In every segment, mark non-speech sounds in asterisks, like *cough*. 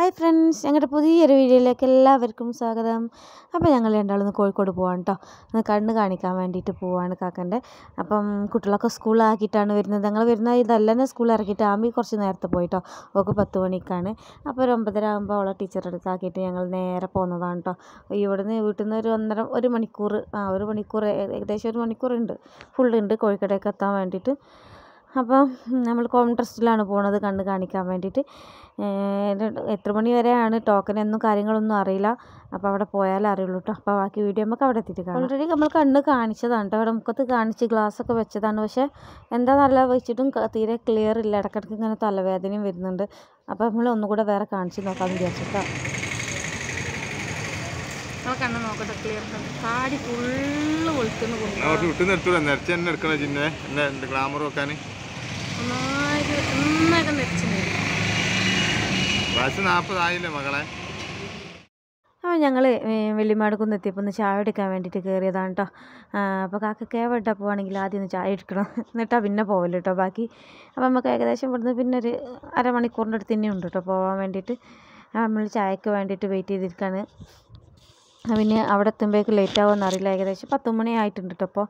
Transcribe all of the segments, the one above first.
Hi friends ഞങ്ങളുടെ പുതിയൊരു വീഡിയോയിലേക്ക് എല്ലാവർക്കും സ്വാഗതം. അപ്പോൾ ഞങ്ങൾ രണ്ടാളൊന്ന് കോഴിക്കോട് പോവാണ് കേട്ടോ ഒന്ന് കണ്ണ് കാണിക്കാൻ വേണ്ടിയിട്ട് പോവാണ് കാക്കന്റെ. അപ്പം കുട്ടികളൊക്കെ സ്കൂളാക്കിയിട്ടാണ് വരുന്നത്. ഞങ്ങൾ വരുന്ന ഇതല്ലെന്നെ സ്കൂൾ ഇറക്കിയിട്ട് ആമി കുറച്ച് നേരത്തെ പോയിട്ടോ ഓക്ക് പത്ത് മണിക്കാണ്. അപ്പോൾ ഒരു ഒമ്പതര ആകുമ്പോൾ അവളെ ടീച്ചറെ അടുത്താക്കിയിട്ട് ഞങ്ങൾ നേരെ പോകുന്നതാണ് കേട്ടോ ഇവിടുന്ന് വീട്ടിൽ നിന്ന് ഒരു ഒന്നര ഒരു മണിക്കൂർ ആ ഒരു മണിക്കൂർ ഏകദേശം ഒരു മണിക്കൂറുണ്ട്. ഫുള്ളുണ്ട് കോഴിക്കോടേക്ക് എത്താൻ വേണ്ടിയിട്ട്. അപ്പം നമ്മൾ കോൺട്രസ്റ്റിലാണ് പോണത് കണ്ണ് കാണിക്കാൻ വേണ്ടിയിട്ട്. എത്ര മണി വരെയാണ്? ടോക്കൺ എന്നും കാര്യങ്ങളൊന്നും അറിയില്ല. അപ്പോൾ അവിടെ പോയാലേ അറിയുള്ളൂ കേട്ടോ അപ്പോൾ ബാക്കി വീഡിയോ നമുക്ക് അവിടെ എത്തിയിട്ട് കാണാം. ഓൾറെഡി നമ്മൾ കണ്ണ് കാണിച്ചതാണ് കേട്ടോ അവിടെ മുഖത്ത് കാണിച്ച് ഗ്ലാസ് ഒക്കെ വെച്ചതാണ്. പക്ഷേ എന്താ നല്ല വെച്ചിട്ടും തീരെ ക്ലിയർ ഇല്ല. ഇടയ്ക്കിടയ്ക്ക് ഇങ്ങനെ തലവേദനയും വരുന്നുണ്ട്. അപ്പോൾ നമ്മൾ ഒന്നുകൂടെ വേറെ കാണിച്ച് നോക്കാമെന്ന് വിചാരിച്ചു കേട്ടോ കണ്ണ് നോക്കട്ടെ ക്ലിയർ താടി ഫുള്ള് എന്റെ ഗ്ലാമർ വെക്കാൻ നന്നായിട്ട് നെരിച്ചിട്ടുണ്ട് വയസ്സ് നാൽപ്പതായില്ലേ മകളെ? അപ്പോൾ ഞങ്ങൾ വെള്ളിമാടുക്കുന്ന് എത്തിയപ്പോൾ ഒന്ന് ചായ എടുക്കാൻ വേണ്ടിയിട്ട് കയറിയതാണ് കേട്ടോ അപ്പോൾ കാക്ക കേവട്ട പോവാണെങ്കിൽ ആദ്യം ഒന്ന് ചായ എടുക്കണം. എന്നിട്ടാ പിന്നെ പോവല്ലോ കേട്ടോ ബാക്കി അപ്പോൾ നമുക്ക് ഏകദേശം ഇവിടുന്ന് പിന്നെ ഒരു അരമണിക്കൂറിന്റെ അടുത്ത് തന്നെ ഉണ്ട് കേട്ടോ പോകാൻ വേണ്ടിയിട്ട് നമ്മൾ ചായക്ക് വേണ്ടിയിട്ട് വെയിറ്റ് ചെയ്തിരിക്കുകയാണ് പിന്നെ അവിടെ എത്തുമ്പോഴേക്ക് ലേറ്റ് ആവുമെന്ന് അറിയില്ല. ഏകദേശം പത്ത് മണി ആയിട്ടുണ്ട് കേട്ടോ അപ്പോൾ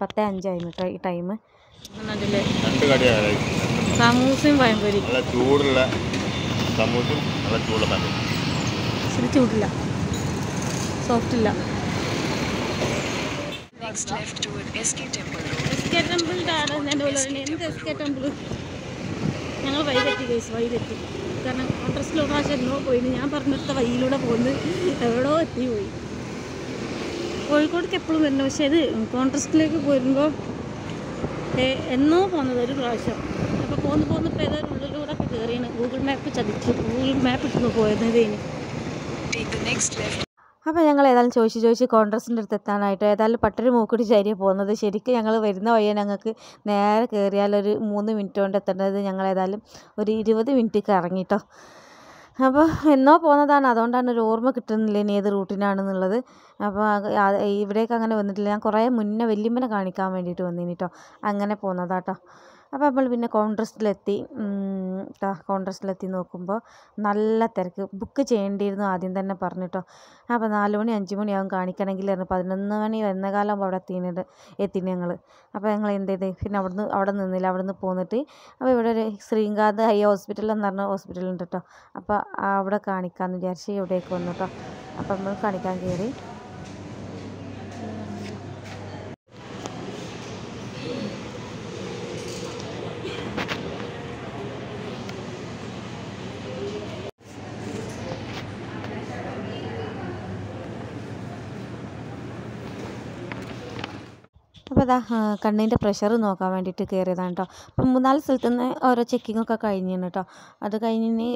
പത്ത് അഞ്ചായിരുന്നു കേട്ടോ ഈ ടൈം സമൂസയും പഴംപൊരി. ചൂടുള്ള ഇച്ചിരി ചൂടില്ല. സോഫ്റ്റ് ഇല്ല. ഞങ്ങൾ വൈതെറ്റി കേസ് വൈതെറ്റി കാരണം കോൺട്രസ്റ്റിൽ ഒരു പ്രാവശ്യം എന്നോ പോയിന്. ഞാൻ പറഞ്ഞെടുത്ത വഴിയിലൂടെ പോകുന്നത് എവിടെയോ എത്തി പോയി. കോഴിക്കോടേക്ക് എപ്പോഴും വരുന്നത് പക്ഷേ ഇത് കോൺട്രസ്റ്റിലേക്ക് പോരുമ്പോൾ എന്നോ പോകുന്നത് ഒരു പ്രാവശ്യം. അപ്പോൾ പോന്ന് പോന്ന് ഇപ്പോൾ ഏതായാലും ഉള്ളിലൂടെ ഒക്കെ കയറിയാണ് ഗൂഗിൾ മാപ്പ് ചതിച്ചു. ഗൂഗിൾ മാപ്പ് ഇട്ട് പോയത് ഇനി അപ്പോൾ ഞങ്ങൾ ഏതായാലും ചോദിച്ച് ചോദിച്ച് കോൺഗ്രസിന്റെ അടുത്ത് എത്താനായിട്ട് ഏതായാലും പട്ടൊരു മൂക്കുടി ചാരിയാണ് പോകുന്നത്. ശരിക്കും ഞങ്ങൾ വരുന്ന വഴിയെ ഞങ്ങൾക്ക് നേരെ കയറിയാൽ ഒരു മൂന്ന് മിനിറ്റ് കൊണ്ട് എത്തേണ്ടത് ഞങ്ങൾ ഏതായാലും ഒരു ഇരുപത് മിനിറ്റ് ഇറങ്ങിട്ടോ. അപ്പോൾ എന്നോ പോകുന്നതാണ് അതുകൊണ്ടാണ് ഒരു ഓർമ്മ കിട്ടുന്നില്ല ഇനി ഏത് റൂട്ടിനാണെന്നുള്ളത്. അപ്പോൾ ഇവിടേക്ക് അങ്ങനെ വന്നിട്ടില്ല. ഞാൻ കുറേ മുന്നേ വല്യമ്മനെ കാണിക്കാൻ വേണ്ടിയിട്ട് വന്നിനി കേട്ടോ അങ്ങനെ പോകുന്നതാട്ടോ അപ്പോൾ നമ്മൾ പിന്നെ കോൺട്രസ്റ്റിലെത്തി കോൺട്രസ്റ്റിലെത്തി നോക്കുമ്പോൾ നല്ല തിരക്ക്. ബുക്ക് ചെയ്യേണ്ടിയിരുന്നു ആദ്യം തന്നെ പറഞ്ഞിട്ടോ. അപ്പോൾ നാല് മണി അഞ്ച് മണിയാവും കാണിക്കണമെങ്കിൽ പറഞ്ഞു. പതിനൊന്ന് മണി വരുന്ന കാലം അവിടെ എത്തിയിട്ട് എത്തി ഞങ്ങൾ അപ്പോൾ ഞങ്ങൾ എന്ത് ചെയ്ത്? പിന്നെ അവിടുന്ന് അവിടെ നിന്നില്ല. അവിടുന്ന് പോന്നിട്ട് അപ്പോൾ ഇവിടെ ഒരു ശ്രീകാന്ത് ഹൈ ഹോസ്പിറ്റൽ എന്ന് പറഞ്ഞ ഹോസ്പിറ്റലുണ്ട് കേട്ടോ അപ്പോൾ അവിടെ കാണിക്കാമെന്ന് വിചാരിച്ച് ഇവിടേക്ക് വന്നു കേട്ടോ അപ്പോൾ നമ്മൾ കാണിക്കാൻ കയറി. അപ്പോൾ അതാ കണ്ണിന്റെ പ്രഷർ നോക്കാൻ വേണ്ടിയിട്ട് കയറിയതാണ് കേട്ടോ അപ്പം മൂന്നാൽ സ്ഥലത്തു നിന്ന് ഓരോ ചെക്കിങ്ങൊക്കെ കഴിഞ്ഞിരുന്നു കേട്ടോ അത് കഴിഞ്ഞ്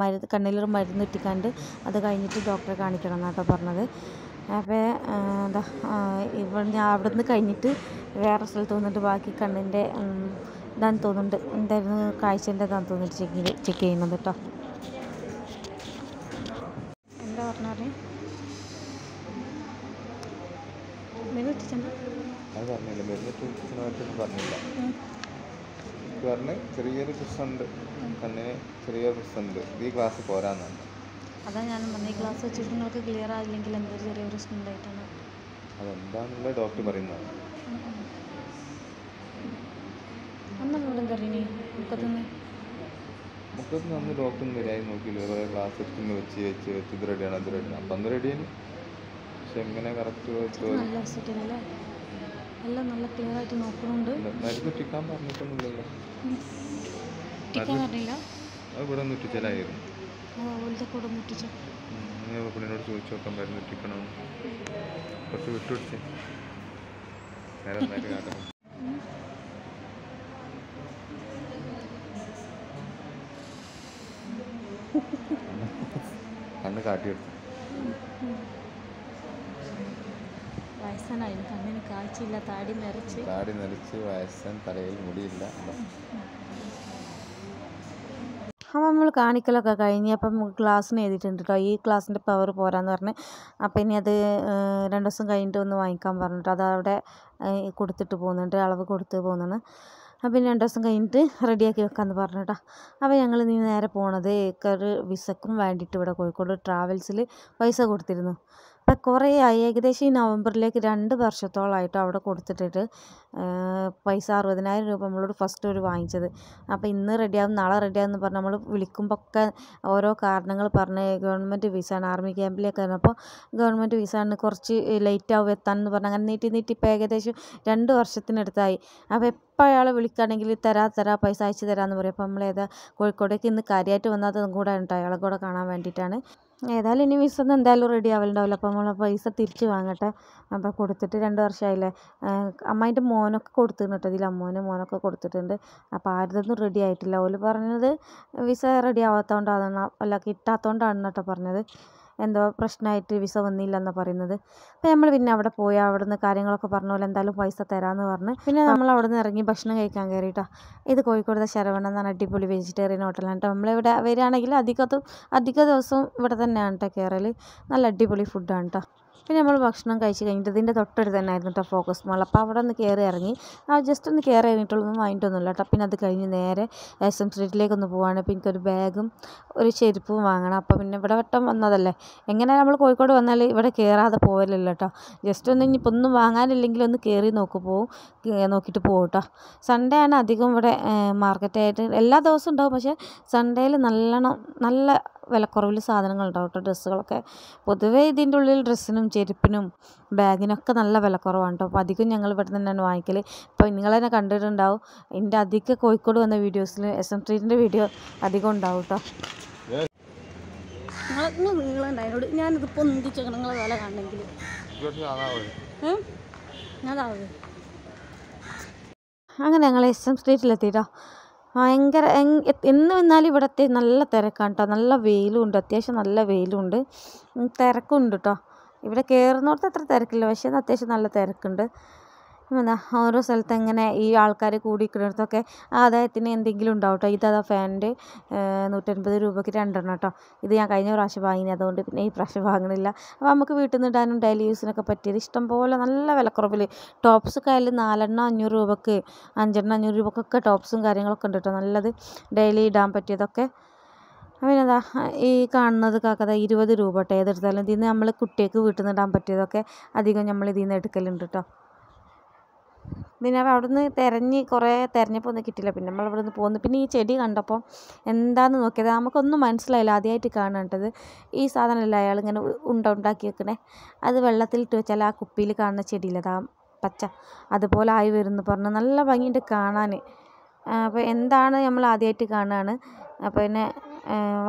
മരുന്ന് കണ്ണിലൊരു മരുന്ന് ഇട്ടിക്കാണ്ട് അത് കഴിഞ്ഞിട്ട് ഡോക്ടറെ കാണിക്കണം എന്നാണ് കേട്ടോ പറഞ്ഞത് അപ്പോൾ എന്താ ഇവിടെ ഞാൻ അവിടെ നിന്ന് കഴിഞ്ഞിട്ട് വേറെ സ്ഥലത്ത് വന്നിട്ട് ബാക്കി കണ്ണിന്റെ ഇതാന്ന് തോന്നുന്നുണ്ട്. എന്തായിരുന്നു കാഴ്ചന്റെ ഇതാന്ന് തോന്നിട്ട് ചെക്ക് ചെക്ക് ചെയ്യുന്നത് കേട്ടോ എന്താ പറഞ്ഞാൽ മെനു ഇട്ടിട്ടുണ്ട് അത് പറഞ്ഞില്ല മരുന്ന് ട്രീറ്റ്മെന്റ് പറഞ്ഞില്ല പറഞ്ഞ് ചെറിയൊരു പ്രശ്നമുണ്ട് കണ്ണിന് ചെറിയൊരു പ്രശ്നമുണ്ട്. ഈ ക്ലാസ് പോരാന്നാണ്. അതാ ഞാൻ പറഞ്ഞ ഈ ക്ലാസ് വെച്ചിട്ട് നിങ്ങൾക്ക് ക്ലിയർ ആയില്ലെങ്കിൽ എന്തൊരു ചെറിയ പ്രശ്നം ഉണ്ടായിട്ടാണ്. അതെന്താണെന്നുള്ള ഡോക്ടർ പറയുന്നത്. അന്നോട് എന്താ അറിയണേ മുക്കത്തുനിന്ന്? നമുക്കത് നമ്മൾ ഡോക്ടർ വരായി നോക്കിയില്ല? കുറേ ക്ലാസ് എടുക്കുന്ന വെച്ച് വെച്ച് വെച്ച്. ഇത് റെഡിയാണ് അത് റെഡിയാണ് അപ്പം അന്ന് റെഡിയാണ് പക്ഷെ എങ്ങനെ കറക്റ്റ് നല്ല ഹോസ്പിറ്റൽ അല്ലേ? എല്ലാം നല്ല ക്ലിയർ ആയിട്ട് നോക്കുന്നുണ്ട് മരുന്ന് ഇട്ടിക്കാൻ പറഞ്ഞിട്ടൊന്നുമില്ലല്ലോ. ടിക്കാൻ പറഞ്ഞില്ല? അത് ഇവിടെ ഒന്ന് ഇട്ടിച്ചാലായിരുന്നു ആ ഓലത്തെ കൂടെ മുട്ടിച്ചു ഞാൻ പെണ്ണിനോട് ചോദിച്ചു നോക്കാൻ മരുന്ന് ഇട്ടിക്കണോ കുറച്ച് വിട്ടു പിടിച്ചേ നേരം നന്നായിട്ട് കാട്ടണം കണ്ണ് കാട്ടിയെടുത്തു വയസ്സനായിരുന്നു കണ്ണിന് കാഴ്ചയില്ല താടി നിറച്ച്. താടി നിറച്ച് വയസ്സൻ തലയിൽ മുടിയില്ല. അപ്പോൾ നമ്മൾ കാണിക്കലൊക്കെ കഴിഞ്ഞ് അപ്പം ഗ്ലാസ്സിന് എഴുതിയിട്ടുണ്ട് കേട്ടോ ഈ ഗ്ലാസ്സിന്റെ പവർ പോരാന്ന് പറഞ്ഞ്. അപ്പം ഇനി അത് രണ്ട് ദിവസം കഴിഞ്ഞിട്ട് ഒന്ന് വാങ്ങിക്കാൻ പറഞ്ഞിട്ട് അത് അവിടെ ഏഹ്, കൊടുത്തിട്ട് പോകുന്നുണ്ട്. അളവ് കൊടുത്ത് പോകുന്നതാണ്. അപ്പം രണ്ട് ദിവസം കഴിഞ്ഞിട്ട് റെഡിയാക്കി വെക്കാമെന്ന് പറഞ്ഞു കേട്ടോ അപ്പോൾ ഞങ്ങൾ നീ നേരെ പോണത് ഒരു വിസക്കും വേണ്ടിയിട്ട് ഇവിടെ കോഴിക്കോട് ട്രാവൽസിൽ പൈസ കൊടുത്തിരുന്നു. അപ്പം കുറേ ആയി. ഏകദേശം ഈ നവംബറിലേക്ക് രണ്ട് വർഷത്തോളമായിട്ട് അവിടെ കൊടുത്തിട്ടിട്ട് പൈസ അറുപതിനായിരം രൂപ നമ്മളോട് ഫസ്റ്റ് ഒരു വാങ്ങിച്ചത്. അപ്പോൾ ഇന്ന് റെഡിയാവും നാളെ റെഡിയാവും എന്ന് പറഞ്ഞ് നമ്മൾ വിളിക്കുമ്പോൾ ഒക്കെ ഓരോ കാരണങ്ങൾ പറഞ്ഞ് ഗവൺമെന്റ് വിസയാണ് ആർമി ക്യാമ്പിലേക്ക് അപ്പോൾ ഗവൺമെന്റ് വിസയാണ് കുറച്ച് ലേറ്റ് ആവും എത്താൻ എന്ന് പറഞ്ഞ് അങ്ങനെ നീട്ടി നീട്ടി ഇപ്പോൾ ഏകദേശം രണ്ട് വർഷത്തിനടുത്തായി. അപ്പോൾ എപ്പോൾ അയാളെ വിളിക്കുകയാണെങ്കിൽ തരാ തരാ പൈസ അയച്ചു തരാമെന്ന് പറയും. അപ്പോൾ നമ്മൾ ഏതാ കോഴിക്കോടേക്ക് ഇന്ന് കാര്യമായിട്ട് വന്നതും കൂടെ ഉണ്ട് അയാളെ കൂടെ കാണാൻ വേണ്ടിയിട്ടാണ്. ഏതായാലും ഇനി മിസ് ഒന്നും എന്തായാലും റെഡി ആവലുണ്ടാവില്ല. അപ്പോൾ നമ്മൾ പൈസ തിരിച്ച് വാങ്ങട്ടെ. അപ്പോൾ കൊടുത്തിട്ട് രണ്ട് വർഷമായില്ലേ അമ്മായിന്റെ മോനൊക്കെ കൊടുത്തിരുന്നു കേട്ടോ ഇതിൽ അമ്മോനും മോനൊക്കെ കൊടുത്തിട്ടുണ്ട്. അപ്പോൾ ആരുതൊന്നും റെഡി ആയിട്ടില്ല. ഓൽ പറഞ്ഞത് വിസ റെഡി ആവാത്തതുകൊണ്ടാണ് അല്ല കിട്ടാത്തതുകൊണ്ടാണ് കേട്ടോ പറഞ്ഞത്. എന്തോ പ്രശ്നമായിട്ട് വിസ വന്നില്ല എന്നാണ് പറയുന്നത്. അപ്പോൾ നമ്മൾ പിന്നെ അവിടെ പോയി അവിടെ നിന്ന് കാര്യങ്ങളൊക്കെ പറഞ്ഞ പോലെ എന്തായാലും പൈസ തരാമെന്ന് പറഞ്ഞ് പിന്നെ നമ്മൾ അവിടെ നിന്ന് ഇറങ്ങി ഭക്ഷണം കഴിക്കാൻ കയറിയിട്ടോ ഇത് കോഴിക്കോടത്തെ ശരവണ എന്നാണ് അടിപൊളി വെജിറ്റേറിയൻ ഹോട്ടലാണ് കേട്ടോ. നമ്മളിവിടെ വരികയാണെങ്കിൽ അധികം അധിക ദിവസവും ഇവിടെ തന്നെയാണ് കേട്ടോ കയറൽ നല്ല അടിപൊളി ഫുഡാണ് കേട്ടോ. പിന്നെ നമ്മൾ ഭക്ഷണം കഴിച്ച് കഴിഞ്ഞിട്ട് ഇതിന്റെ തൊട്ടടുത്ത് തന്നെ ആയിരുന്നു കേട്ടോ ഫോക്കസ് മോൾ അപ്പോൾ അവിടെ ഒന്ന് കയറി ഇറങ്ങി. ആ ജസ്റ്റ് ഒന്ന് കയറി ഇറങ്ങിയിട്ടുള്ളൂ ഒന്നും വാങ്ങിയിട്ടൊന്നുമില്ല കേട്ടോ പിന്നെ അത് കഴിഞ്ഞ് നേരെ എസ് എം സ്ട്രീറ്റിലേക്ക് ഒന്ന് പോവാണ്. പിന്നെ എനിക്കൊരു ബാഗും ഒരു ചെരുപ്പും വാങ്ങണം. അപ്പോൾ പിന്നെ ഇവിടെ വട്ടം വന്നതല്ലേ. എങ്ങനെ നമ്മൾ കോഴിക്കോട് വന്നാൽ ഇവിടെ കയറാതെ പോവലില്ല കേട്ടോ ജസ്റ്റ് ഒന്ന് ഇനിയിപ്പോൾ ഒന്നും വാങ്ങാനില്ലെങ്കിൽ ഒന്ന് കയറി നോക്കി പോവും നോക്കിയിട്ട് പോകും കേട്ടോ സൺഡേ ആണ് അധികം ഇവിടെ മാർക്കറ്റായിട്ട് എല്ലാ ദിവസവും ഉണ്ടാവും. പക്ഷേ സൺഡേയിൽ നല്ലോണം നല്ല വിലക്കുറവിൽ സാധനങ്ങൾ ഉണ്ടാവും കേട്ടോ ഡ്രസ്സുകളൊക്കെ പൊതുവേ ഇതിന്റെ ഉള്ളിൽ ഡ്രസ്സിനും ചെരുപ്പിനും ബാഗിനൊക്കെ നല്ല വിലക്കുറവാണ് കേട്ടോ. അപ്പോൾ അധികം ഞങ്ങൾ ഇവിടെ തന്നെയാണ് വാങ്ങിക്കൽ. ഇപ്പോൾ നിങ്ങൾ തന്നെ കണ്ടിട്ടുണ്ടാവും. എന്റെ അധികം കോഴിക്കോട് വന്ന വീഡിയോസിൽ എസ് എം സ്ട്രീറ്റിന്റെ വീഡിയോ അധികം ഉണ്ടാവും കേട്ടോ. നിങ്ങളുണ്ടായോട് ഞാനിത് നിങ്ങളെ വില കാണണമെങ്കിൽ ഞാനാവേ അങ്ങനെ ഞങ്ങൾ എസ് എം സ്ട്രീറ്റിലെത്തിട്ടോ ഭയങ്കര എന്ന് വന്നാലും ഇവിടത്തെ നല്ല തിരക്കാണ് കേട്ടോ നല്ല വെയിലും ഉണ്ട് അത്യാവശ്യം നല്ല വെയിലും ഉണ്ട് ഉം, തിരക്കുണ്ട് കേട്ടോ ഇവിടെ കയറുന്നിടത്ത് അത്ര തിരക്കില്ല. പക്ഷേ അത്യാവശ്യം നല്ല തിരക്കുണ്ട്. എന്താ ഓരോ സ്ഥലത്ത് ഇങ്ങനെ ഈ ആൾക്കാർ കൂടിയിരിക്കുന്നിടത്തൊക്കെ ആദായത്തിന് എന്തെങ്കിലും ഉണ്ടാവും കേട്ടോ ഇതാ ഫാനിന്റെ നൂറ്റൻപത് രൂപയ്ക്ക് രണ്ടെണ്ണം കേട്ടോ ഇത് ഞാൻ കഴിഞ്ഞ പ്രാവശ്യം വാങ്ങിയത് അതുകൊണ്ട് പിന്നെ ഈ പ്രാവശ്യം വാങ്ങണില്ല. അപ്പോൾ നമുക്ക് വീട്ടിൽ നിന്ന് ഇടാനും ഡെയിലി യൂസിനൊക്കെ പറ്റിയത് ഇഷ്ടംപോലെ നല്ല വിലക്കുറവിൽ ടോപ്സ് ഒക്കെ ആയാലും നാലെണ്ണം അഞ്ഞൂറ് രൂപക്ക് അഞ്ചെണ്ണം അഞ്ഞൂറ് രൂപക്കൊക്കെ ടോപ്സും കാര്യങ്ങളൊക്കെ ഉണ്ട് കേട്ടോ നല്ലത് ഡെയിലി ഇടാൻ പറ്റിയതൊക്കെ. പിന്നെ അതാ ഈ കാണുന്നത് കാക്കത ഇരുപത് രൂപ കേട്ടോ ഏതെടുത്താലും ഇതിൽ നിന്ന് നമ്മൾ കുട്ടികൾക്ക് വീട്ടിൽ നിന്ന് ഇടാൻ പറ്റിയതൊക്കെ അധികം നമ്മൾ ഇതിൽ നിന്ന് എടുക്കലുണ്ട് കേട്ടോ പിന്നെ അവിടെ നിന്ന് തിരഞ്ഞ് കുറേ തിരഞ്ഞപ്പോൾ ഒന്നും കിട്ടിയില്ല. പിന്നെ നമ്മൾ ഇവിടെ നിന്ന് പോന്നു. പിന്നെ ഈ ചെടി കണ്ടപ്പോൾ എന്താണെന്ന് നോക്കിയത് നമുക്കൊന്നും മനസ്സിലായില്ല ആദ്യമായിട്ട് കാണേണ്ടത് ഈ സാധനമല്ല അയാൾ ഇങ്ങനെ ഉണ്ട ഉണ്ടാക്കി വെക്കണേ? അത് വെള്ളത്തിലിട്ട് വെച്ചാൽ ആ കുപ്പിയിൽ കാണുന്ന ചെടിയിലതാ പച്ച. അതുപോലെ ആയി വരുന്നു പറഞ്ഞ് നല്ല ഭംഗിയുണ്ട് കാണാൻ. അപ്പോൾ എന്താണ് നമ്മൾ ആദ്യമായിട്ട് കാണുകയാണ്? അപ്പോൾ പിന്നെ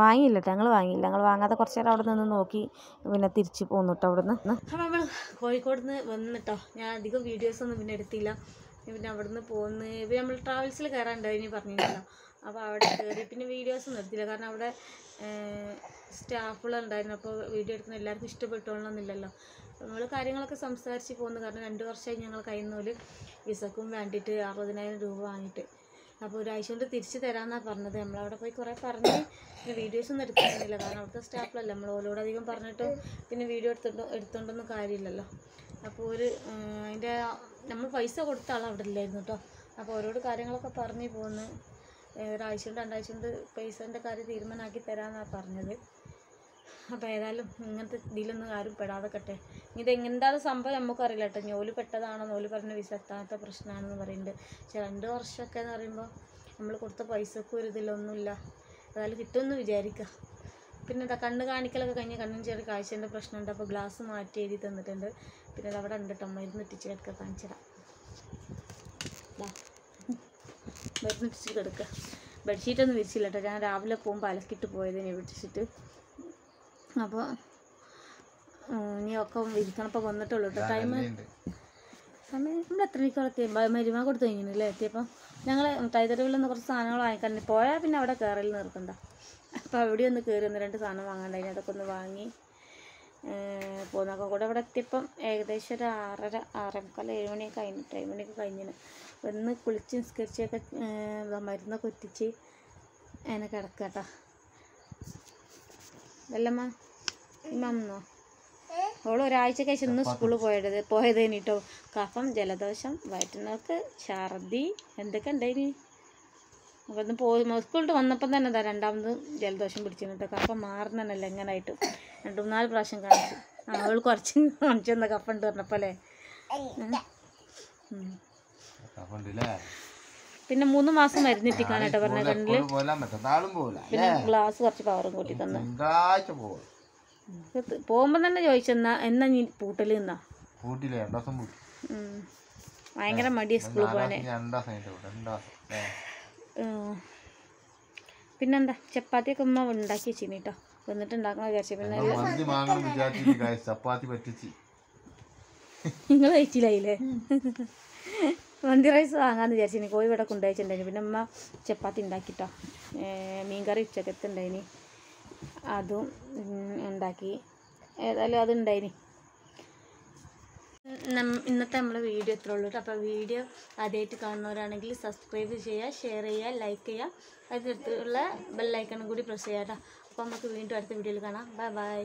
വാങ്ങിയില്ല. ഞങ്ങൾ വാങ്ങിയില്ല. ഞങ്ങൾ വാങ്ങാതെ കുറച്ച് നേരം അവിടെ നിന്ന് നോക്കി പിന്നെ തിരിച്ച് പോന്നു കേട്ടോ അവിടെ നിന്ന് അപ്പോൾ നമ്മൾ കോഴിക്കോട് നിന്ന് വന്നിട്ടോ. ഞാൻ അധികം വീഡിയോസ് ഒന്നും പിന്നെ എടുത്തില്ല. പിന്നെ അവിടെ നിന്ന് പോകുന്നു ഇപ്പം നമ്മൾ ട്രാവൽസിൽ കയറാനുണ്ടായിനി പറഞ്ഞിരുന്നല്ലോ. അപ്പോൾ അവിടെ കയറി പിന്നെ വീഡിയോസ് ഒന്നും എടുത്തില്ല. കാരണം അവിടെ സ്റ്റാഫുകളുണ്ടായിരുന്നു. അപ്പോൾ വീഡിയോ എടുക്കുന്ന എല്ലാവർക്കും ഇഷ്ടപ്പെട്ടോളണമെന്നില്ലല്ലോ നമ്മൾ കാര്യങ്ങളൊക്കെ സംസാരിച്ച് പോകുന്നു കാരണം രണ്ട് വർഷമായി ഞങ്ങൾ കയ്യിൽ നിന്ന് വിസക്കും വേണ്ടിയിട്ട് അറുപതിനായിരം രൂപ വാങ്ങിയിട്ട്. അപ്പോൾ ഒരാഴ്ച കൊണ്ട് തിരിച്ച് തരാമെന്നാണ് പറഞ്ഞത്. നമ്മളവിടെ പോയി കുറേ പറഞ്ഞ് വീഡിയോസ് ഒന്നും എടുക്കുന്നില്ല കാരണം അവിടുത്തെ സ്റ്റാഫിലല്ല നമ്മൾ ഓരോട് അധികം പറഞ്ഞിട്ട് പിന്നെ വീഡിയോ എടുത്തോ എടുത്തോണ്ടൊന്നും കാര്യമില്ലല്ലോ. അപ്പോൾ ഒരു അതിന്റെ നമ്മൾ പൈസ കൊടുത്ത ആൾ അവിടെ ഇല്ലായിരുന്നു കേട്ടോ അപ്പോൾ ഓരോട് കാര്യങ്ങളൊക്കെ പറഞ്ഞു പോന്ന്. ഏ, ഒരാഴ്ച കൊണ്ട് രണ്ടാഴ്ച കൊണ്ട് പൈസേന്റെ കാര്യം തീരുമാനമാക്കി തരാമെന്നാണ് പറഞ്ഞത്. അപ്പോൾ ഏതായാലും ഇങ്ങനത്തെ ഇതിലൊന്നും ആരും പെടാതെക്കട്ടെ. ഇത് എങ്ങനെന്താ സംഭവം നമുക്കറിയില്ല കേട്ടോ. ഞോൽ പെട്ടതാണോ നോൽ പറഞ്ഞ വിസ എത്താത്ത പ്രശ്നമാണെന്ന് പറയുന്നുണ്ട്. പക്ഷെ രണ്ട് വർഷമൊക്കെ എന്ന് പറയുമ്പോൾ നമ്മൾ കൊടുത്ത പൈസക്കും ഒരു ഇതിലൊന്നുമില്ല ഏതായാലും കിട്ടുമെന്ന് വിചാരിക്കുക പിന്നെ എന്താ കണ്ണ് കാണിക്കലൊക്കെ കഴിഞ്ഞ് കണ്ണിന് ചെറിയ കാഴ്ചേന്റെ പ്രശ്നമുണ്ട്. അപ്പോൾ ഗ്ലാസ് മാറ്റി എഴുതി തന്നിട്ടുണ്ട്. പിന്നെ അത് അവിടെ ഉണ്ട് കേട്ടോ. മരുന്ന് ഇട്ടിച്ച് കിടക്കുക കാണിച്ചിടാം. മരുന്ന് ഇട്ടിച്ച് കിടക്കുക ബെഡ്ഷീറ്റൊന്നും വിരിച്ചില്ല കേട്ടോ. ഞാൻ രാവിലെ പോകുമ്പോൾ അലക്കിയിട്ട് പോയതിനെ. വിരിച്ചിട്ട് അപ്പോൾ ഇനി ഒക്കെ വിരിക്കണം ഇപ്പോൾ വന്നിട്ടുള്ളൂ കേട്ടോ ടൈം സമയം നമ്മൾ എത്ര മണിക്കൂർ എത്തി മരുമ കൊടുത്തു കഴിഞ്ഞില്ലേ എത്തിയപ്പോൾ ഞങ്ങൾ ടൈതറിവിൽ നിന്ന് കുറച്ച് സാധനങ്ങൾ വാങ്ങിക്കാൻ പോയാൽ പിന്നെ അവിടെ കയറൽ നിർത്തണ്ട അപ്പോൾ അവിടെ ഒന്ന് കയറി ഒന്ന് രണ്ട് സാധനം വാങ്ങണ്ടായിരുന്നു അതൊക്കെ ഒന്ന് വാങ്ങി പോന്നൊക്കെ കൂടെ ഇവിടെ എത്തിയപ്പം ഏകദേശം ഒരു ആറര ആറേ മുക്കാൽ ഏഴ് മണിയൊക്കെ കഴിഞ്ഞിട്ട് ഏഴ് മണിയൊക്കെ കഴിഞ്ഞിന്. ഒന്ന് കുളിച്ച് നിസ്കരിച്ചൊക്കെ മരുന്നൊക്കെ ഒറ്റിച്ച് അതിനെ കിടക്കട്ടോ വല്ലമ്മ ഇമ്മന്നോ അവൾ ഒരാഴ്ച കഴിച്ച് ഇന്ന് സ്കൂളിൽ പോയത് പോയതേനി കേട്ടോ കഫം ജലദോഷം വയറ്റുന്നവർക്ക് ഛർദി എന്തൊക്കെ ഉണ്ടായിനി അപ്പോൾ ഇന്ന് പോയി സ്കൂളിൽ വന്നപ്പം തന്നെ എന്താ രണ്ടാമത് ജലദോഷം പിടിച്ചിരുന്നു കേട്ടോ കഫം മാറുന്നതല്ല എങ്ങനായിട്ട്? രണ്ട് മൂന്നാൽ പ്രാവശ്യം കാണിച്ചു. ആ അവൾ കുറച്ച് *laughs* കാണിച്ചു തന്ന കഫം ഉണ്ട് പറഞ്ഞപ്പോലെ. പിന്നെ മൂന്ന് മാസം മരുന്നിട്ടിക്കാനാട്ടോ പറഞ്ഞ കണ്ണിൽ. പിന്നെ ഗ്ലാസ് കുറച്ച് പവറും കൂട്ടി തന്നു. പോകുമ്പോ തന്നെ ചോദിച്ചെന്നാ എന്നാ നീ പൂട്ടൽ നിന്നാ. ഭയങ്കര മടിയ സ്കൂളിൽ പോകാനെ പിന്നെന്താ? ചപ്പാത്തിയൊക്കെ ഉമ്മ ഉണ്ടാക്കി വെച്ചിനി കേട്ടോ വന്നിട്ട് ഉണ്ടാക്കണ വിചാരിച്ചു. പിന്നെ. ചപ്പാത്തി പറ്റിച്ച്. നിങ്ങൾ കഴിച്ചില്ലായില്ലേ? മന്തി റൈസ് വാങ്ങാന്ന് വിചാരിച്ചിനി. കോഴി ഇവിടെ കൊണ്ടുവച്ചിട്ടുണ്ടായിന് പിന്നെ അമ്മ ചപ്പാത്തി ഉണ്ടാക്കിട്ടോ മീൻകറി ഉച്ചക്കത്ത് ഉണ്ടായിനി അതും ഉണ്ടാക്കി ഏതായാലും അതുണ്ടായിനി ഇന്നത്തെ നമ്മുടെ വീഡിയോ ഇത്രേ ഉള്ളൂ അപ്പോൾ വീഡിയോ ആദ്യമായിട്ട് കാണുന്നവരാണെങ്കിൽ സബ്സ്ക്രൈബ് ചെയ്യുക ഷെയർ ചെയ്യുക ലൈക്ക് ചെയ്യുക അതിനടുത്തുള്ള ബെല്ലൈക്കണും കൂടി പ്രസ് ചെയ്യാം കേട്ടോ. അപ്പോൾ നമുക്ക് വീണ്ടും അടുത്ത വീഡിയോയിൽ കാണാം. Bye bye